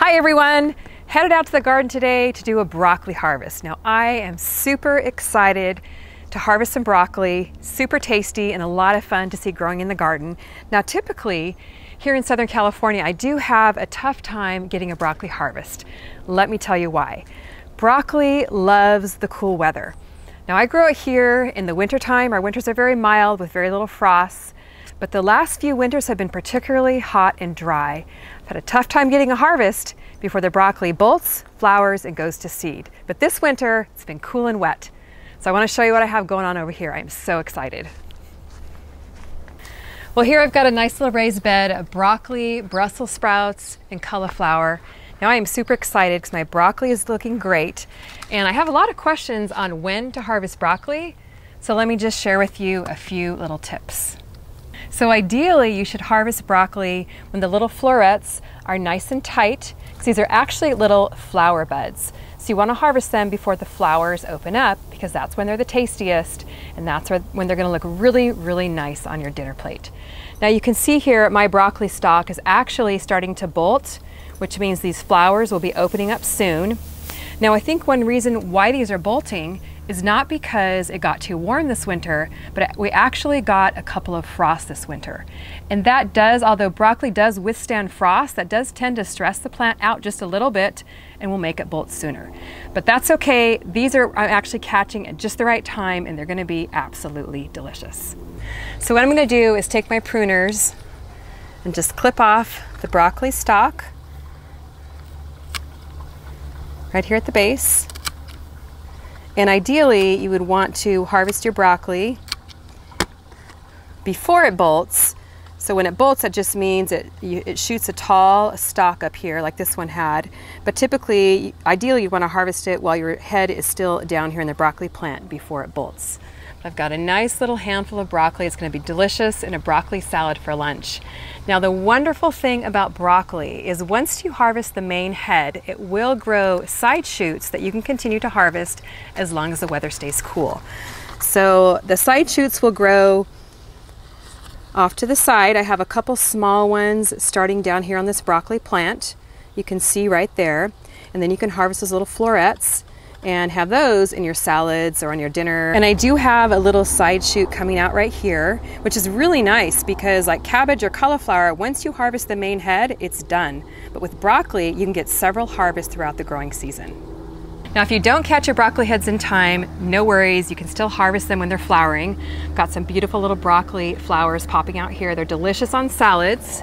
Hi everyone! Headed out to the garden today to do a broccoli harvest. Now I am super excited to harvest some broccoli, super tasty and a lot of fun to see growing in the garden. Now typically here in Southern California I do have a tough time getting a broccoli harvest. Let me tell you why. Broccoli loves the cool weather. Now I grow it here in the wintertime. Our winters are very mild with very little frost. But the last few winters have been particularly hot and dry. I've had a tough time getting a harvest before the broccoli bolts, flowers, and goes to seed. But this winter, it's been cool and wet. So I want to show you what I have going on over here. I'm so excited. Well, here I've got a nice little raised bed of broccoli, Brussels sprouts, and cauliflower. Now I am super excited because my broccoli is looking great. And I have a lot of questions on when to harvest broccoli. So let me just share with you a few little tips. So ideally you should harvest broccoli when the little florets are nice and tight because these are actually little flower buds. So you want to harvest them before the flowers open up because that's when they're the tastiest and that's when they're going to look really, really nice on your dinner plate. Now you can see here my broccoli stalk is actually starting to bolt, which means these flowers will be opening up soon. Now I think one reason why these are bolting is not because it got too warm this winter, but we actually got a couple of frosts this winter. And that does, although broccoli does withstand frost, that does tend to stress the plant out just a little bit and will make it bolt sooner. But that's okay. These are I'm actually catching at just the right time and they're gonna be absolutely delicious. So what I'm gonna do is take my pruners and just clip off the broccoli stalk right here at the base. And ideally, you would want to harvest your broccoli before it bolts. So when it bolts, that just means it, you, it shoots a tall stalk up here like this one had. But typically, ideally, you want to harvest it while your head is still down here in the broccoli plant before it bolts. I've got a nice little handful of broccoli. It's going to be delicious in a broccoli salad for lunch. Now the wonderful thing about broccoli is once you harvest the main head, it will grow side shoots that you can continue to harvest as long as the weather stays cool. So the side shoots will grow off to the side. I have a couple small ones starting down here on this broccoli plant. You can see right there. And then you can harvest those little florets and have those in your salads or on your dinner. And I do have a little side shoot coming out right here, which is really nice because like cabbage or cauliflower, once you harvest the main head, it's done. But with broccoli, you can get several harvests throughout the growing season. Now, if you don't catch your broccoli heads in time, no worries. You can still harvest them when they're flowering. Got some beautiful little broccoli flowers popping out here. They're delicious on salads.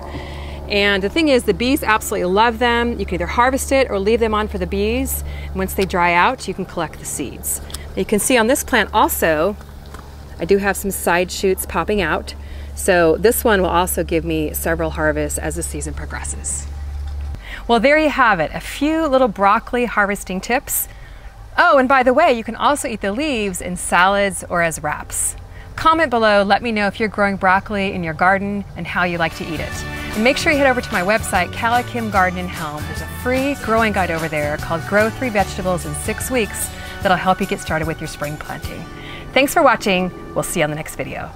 And the thing is, the bees absolutely love them. You can either harvest it or leave them on for the bees. Once they dry out, you can collect the seeds. You can see on this plant also, I do have some side shoots popping out. So this one will also give me several harvests as the season progresses. Well, there you have it, a few little broccoli harvesting tips. Oh, and by the way, you can also eat the leaves in salads or as wraps. Comment below, let me know if you're growing broccoli in your garden and how you like to eat it. And make sure you head over to my website, CaliKim Garden and Home. There's a free growing guide over there called Grow Three Vegetables in Six Weeks that'll help you get started with your spring planting. Thanks for watching. We'll see you on the next video.